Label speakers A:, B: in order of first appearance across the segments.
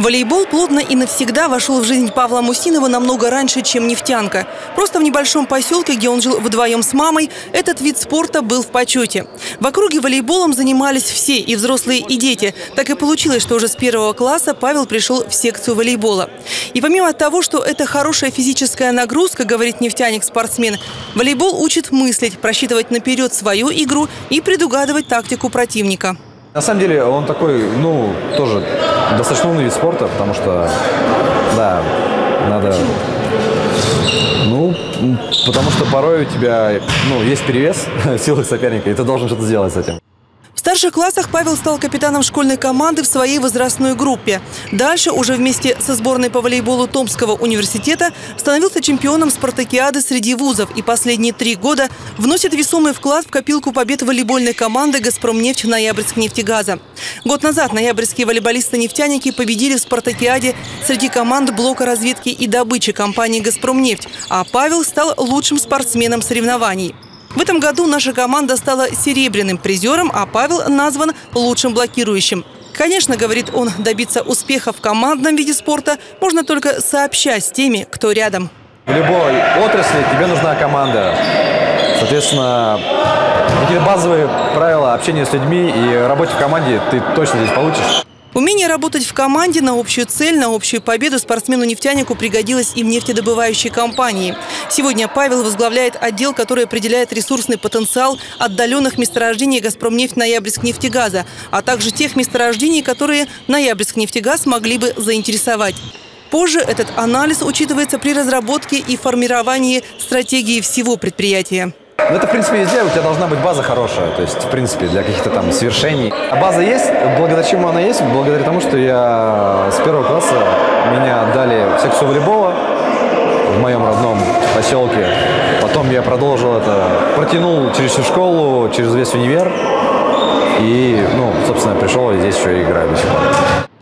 A: Волейбол плотно и навсегда вошел в жизнь Павла Мусинова намного раньше, чем нефтянка. Просто в небольшом поселке, где он жил вдвоем с мамой, этот вид спорта был в почете. В округе волейболом занимались все, и взрослые, и дети. Так и получилось, что уже с первого класса Павел пришел в секцию волейбола. И помимо того, что это хорошая физическая нагрузка, говорит нефтяник-спортсмен, волейбол учит мыслить, просчитывать наперед свою игру и предугадывать тактику противника.
B: На самом деле он такой, ну, тоже достаточно умный вид спорта, потому что, да, надо... Ну, потому что порой у тебя, ну, есть перевес в силах соперника, и ты должен что-то сделать с этим.
A: В старших классах Павел стал капитаном школьной команды в своей возрастной группе. Дальше уже вместе со сборной по волейболу Томского университета становился чемпионом спартакиады среди вузов и последние три года вносит весомый вклад в копилку побед волейбольной команды «Газпромнефть» Ноябрьск нефтегаза. Год назад ноябрьские волейболисты-нефтяники победили в спартакиаде среди команд блока разведки и добычи компании «Газпромнефть», а Павел стал лучшим спортсменом соревнований. В этом году наша команда стала серебряным призером, а Павел назван лучшим блокирующим. Конечно, говорит он, добиться успеха в командном виде спорта можно только сообща с теми, кто рядом.
B: В любой отрасли тебе нужна команда. Соответственно, какие-то базовые правила общения с людьми и работе в команде ты точно здесь получишь.
A: Умение работать в команде на общую цель, на общую победу спортсмену-нефтянику пригодилось и в нефтедобывающей компании. Сегодня Павел возглавляет отдел, который определяет ресурсный потенциал отдаленных месторождений «Газпромнефть» Ноябрьск нефтегаза, а также тех месторождений, которые Ноябрьск нефтегаз могли бы заинтересовать. Позже этот анализ учитывается при разработке и формировании стратегии всего предприятия.
B: Ну, это, в принципе, везде у тебя должна быть база хорошая, то есть, в принципе, для каких-то там свершений. А база есть, благодаря чему она есть? Благодаря тому, что я с первого класса меня отдали в секцию волейбола в моем родном поселке. Потом я продолжил это, протянул через всю школу, через весь универ. И, ну, собственно, пришел и здесь еще и играю.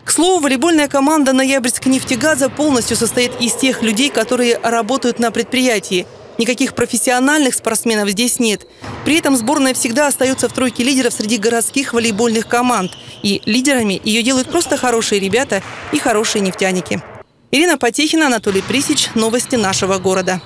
A: К слову, волейбольная команда «Ноябрьск нефтегаза» полностью состоит из тех людей, которые работают на предприятии – Никаких профессиональных спортсменов здесь нет. При этом сборная всегда остается в тройке лидеров среди городских волейбольных команд. И лидерами ее делают просто хорошие ребята и хорошие нефтяники. Ирина Потехина, Анатолий Присич. Новости нашего города.